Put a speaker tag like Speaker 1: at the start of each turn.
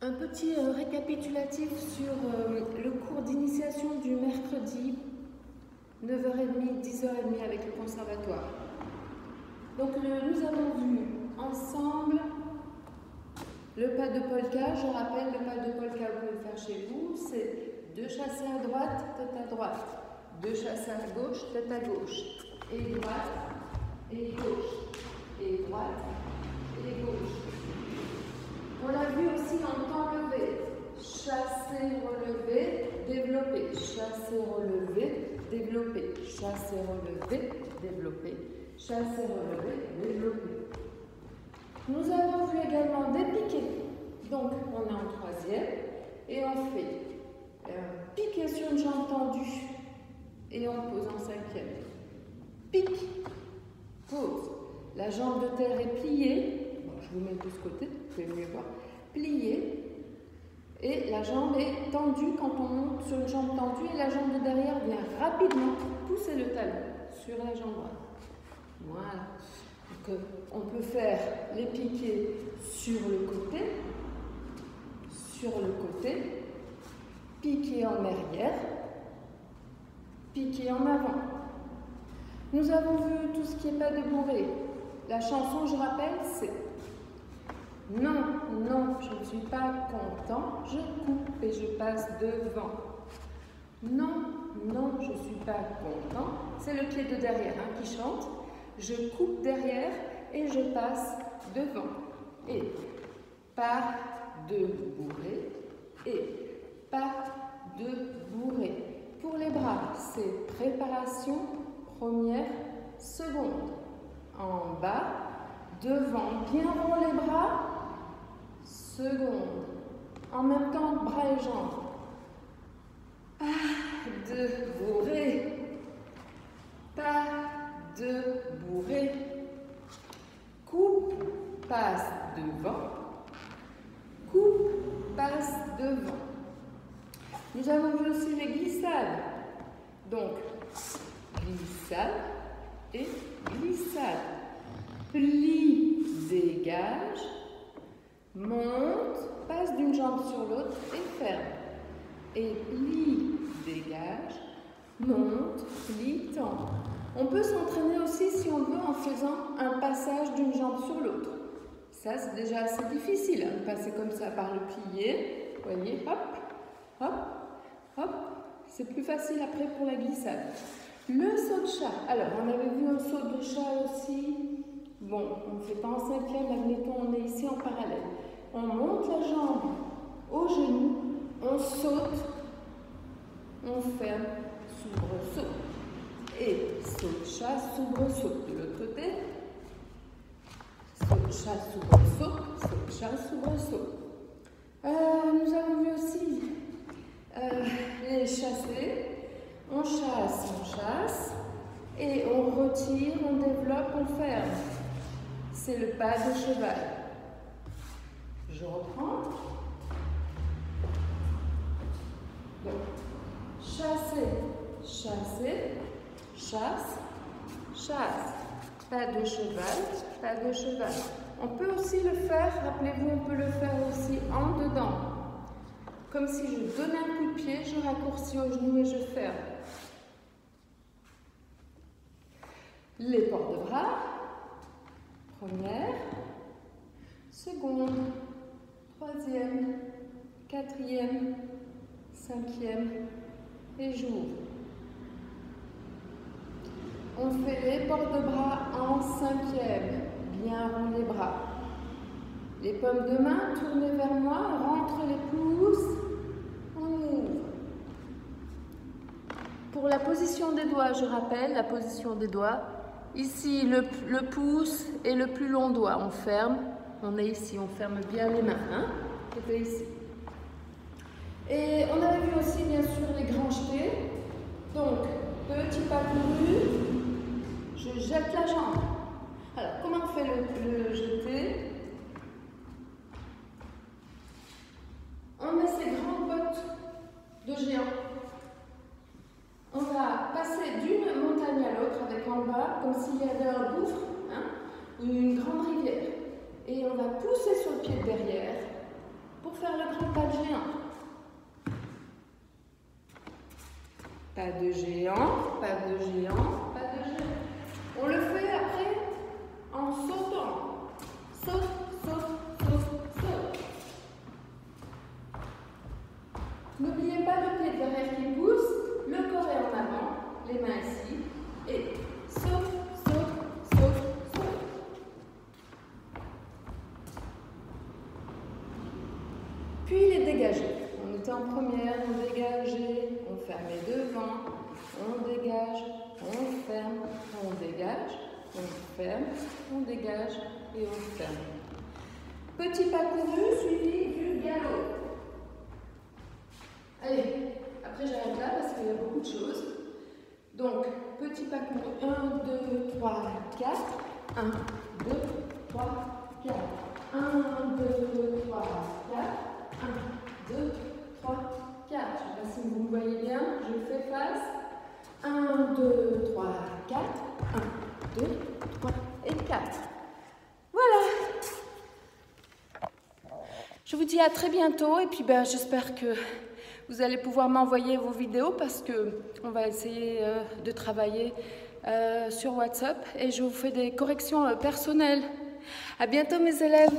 Speaker 1: Un petit euh, récapitulatif sur euh, le cours d'initiation du mercredi 9h30, 10h30 avec le conservatoire. Donc nous avons vu ensemble le pas de polka. Je rappelle, le pas de polka, vous pouvez le faire chez vous. C'est deux chassés à droite, tête à droite. Deux chassés à gauche, tête à gauche. Et droite, et gauche. Et droite, et gauche. On aussi en temps levé. Chasser, relever, développer. Chasser, relever, développer. Chasser, relever, développer. Chasser, relever, développer. Nous avons vu également des piquets. Donc, on est en troisième et on fait un piqué sur une jambe tendue et on pose en cinquième. Pique, pose. La jambe de terre est pliée, je vous mets de ce côté, vous pouvez mieux voir. Et la jambe est tendue quand on monte sur une jambe tendue et la jambe de derrière vient rapidement pousser le talon sur la jambe droite. Voilà. Donc, euh, on peut faire les piquets sur le côté, sur le côté, piquer en arrière, piquer en avant. Nous avons vu tout ce qui est pas de bourré. La chanson, je rappelle, c'est non, non, je ne suis pas content, je coupe et je passe devant. Non, non, je ne suis pas content. C'est le pied de derrière hein, qui chante. Je coupe derrière et je passe devant. Et pas de bourré et pas de bourré. Pour les bras, c'est préparation première, seconde. En bas, devant, bien rond les bras, seconde. En même temps, bras et. Pas de bourré. Pas de bourré. Coupe, passe devant. Coupe, passe devant. Nous avons vu aussi les glissades. Donc, glissade et glissade. Pli, dégage, monte, passe d'une jambe sur l'autre et ferme. Et plie, dégage, monte, plie, tend. On peut s'entraîner aussi si on veut en faisant un passage d'une jambe sur l'autre. Ça, c'est déjà assez difficile, hein, passer comme ça par le plié. Voyez, hop, hop, hop. C'est plus facile après pour la glissade. Le saut de chat. Alors, on avait vu un saut de chat aussi. Bon, on ne fait pas en cinquième, admettons, on est ici en parallèle on monte la jambe au genou, on saute, on ferme, soubresaut. Et saute, chat, soubresaut. De l'autre côté, saute, chat, soubresaut, saute, chat, soubresaut. Euh, nous avons vu aussi euh, les chasser. On chasse, on chasse. Et on retire, on développe, on ferme. C'est le pas de cheval. Je reprends. Donc, chasser, chasser, chasse, chasse. Pas de cheval, pas de cheval. On peut aussi le faire, rappelez-vous, on peut le faire aussi en dedans. Comme si je donnais un coup de pied, je raccourcis au genou et je ferme. Les portes de bras. Première, seconde, troisième, quatrième, cinquième et j'ouvre. On fait les portes de bras en cinquième, bien rond les bras. Les pommes de main tournez vers moi, rentre les pouces, on ouvre. Pour la position des doigts, je rappelle la position des doigts. Ici, le, le pouce et le plus long doigt, on ferme on est ici, on ferme bien les mains. Hein C'était ici. Et on avait vu aussi, bien sûr, les grands jetés. Donc, petit pas couru, je jette la jambe. en bas, comme s'il y avait un gouffre, hein, une grande rivière. Et on va pousser sur le pied derrière pour faire le grand pas de géant. Pas de géant, pas de géant, pas de géant. On le fait après en sautant. Saute, saute, saute, saute. N'oubliez pas le pied derrière qui pousse, le corps est en avant, les mains ici. On était en première, on dégageait, on fermait devant, on dégage, on ferme, on dégage, on ferme, on dégage et on ferme. Petit pas couru suivi du galop. Allez, après j'arrête là parce qu'il y a beaucoup de choses. Donc, petit pas couru, 1, 2, 3, 4. 1, 2, 3, 4. 1, 2, 3, 4. 1, 2, 3, 4. Je ne sais pas si vous me voyez bien, je fais face. 1, 2, 3, 4. 1, 2, 3 et 4. Voilà. Je vous à très bientôt et puis ben, j'espère que vous allez pouvoir m'envoyer vos vidéos parce que on va essayer euh, de travailler euh, sur WhatsApp et je vous fais des corrections euh, personnelles. À bientôt mes élèves.